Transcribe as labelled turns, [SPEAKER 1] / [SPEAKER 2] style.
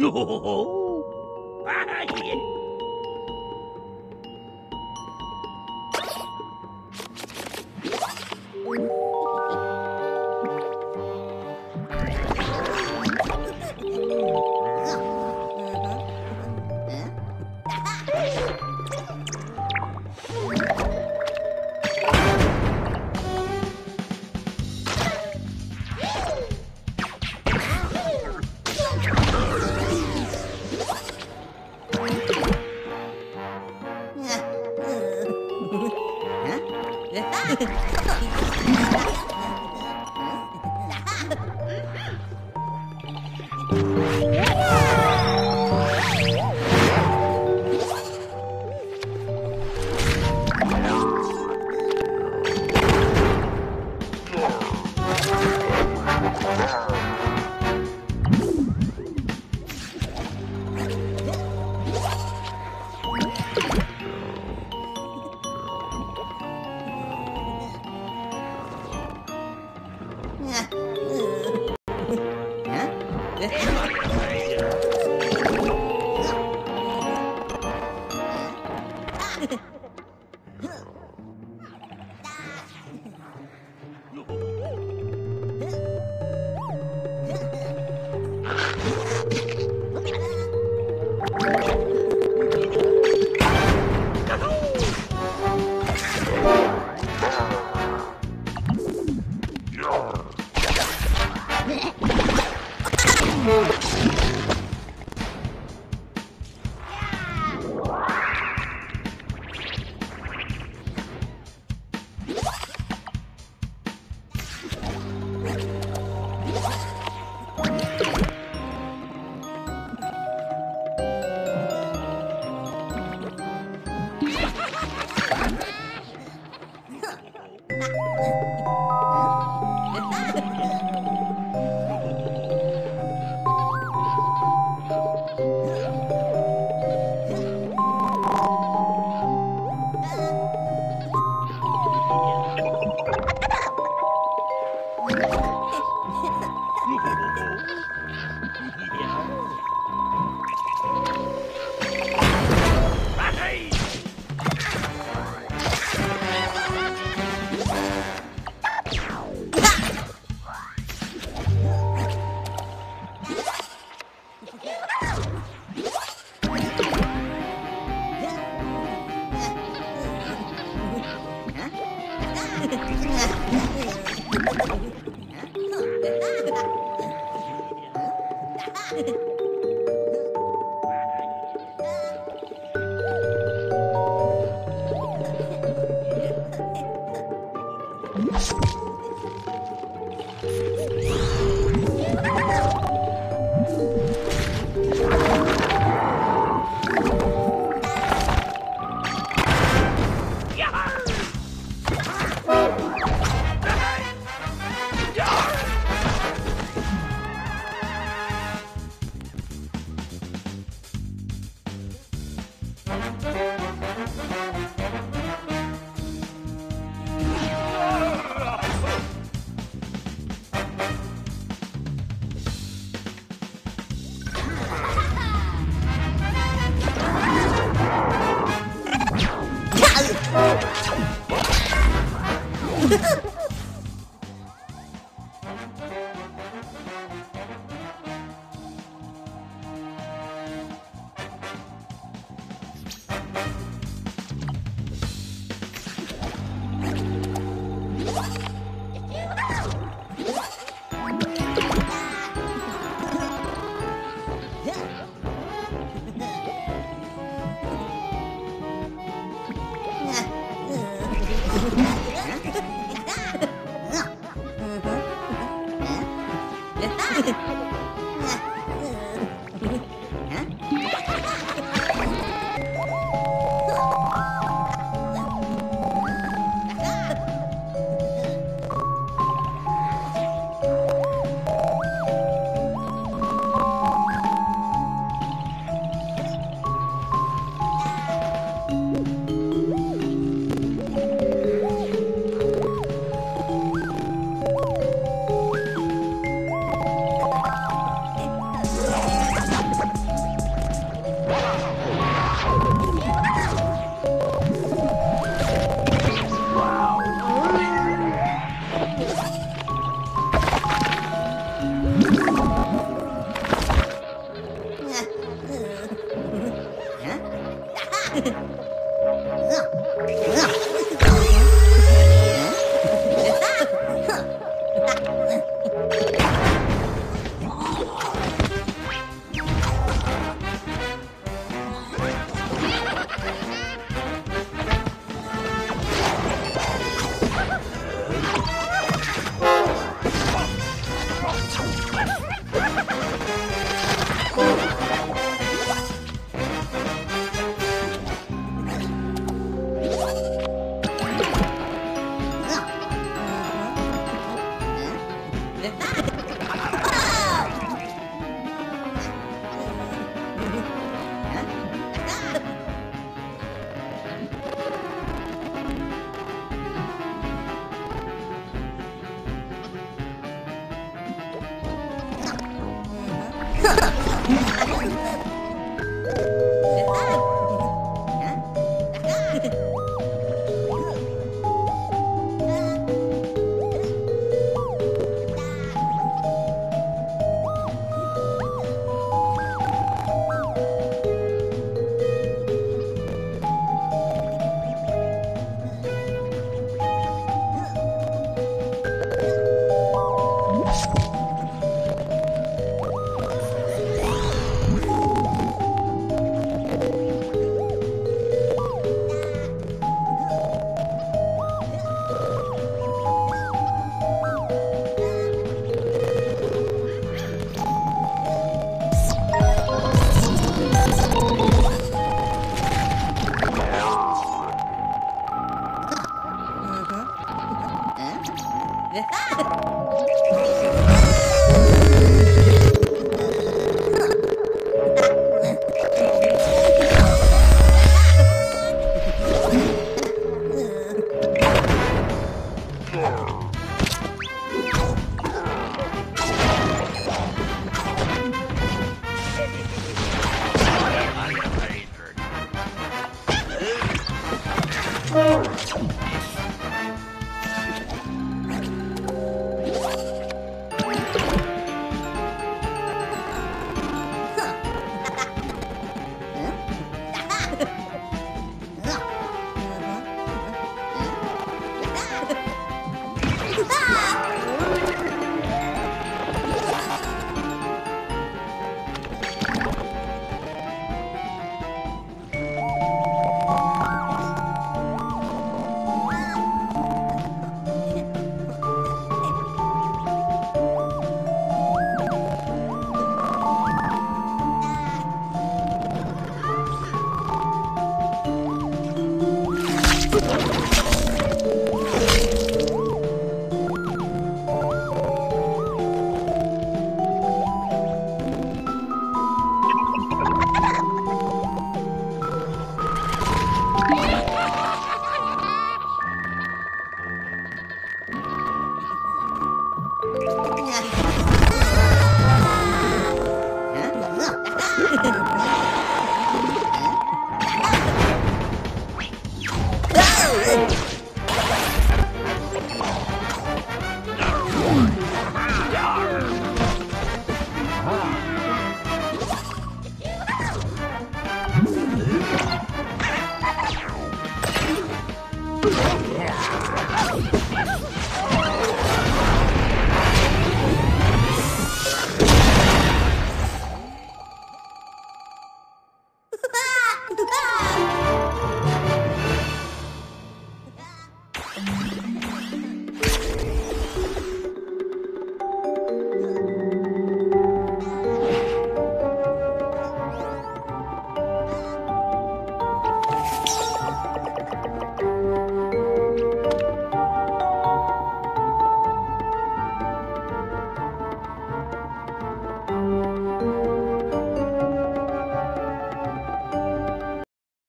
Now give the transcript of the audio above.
[SPEAKER 1] 哦。吼吼 Yeah. 흐흐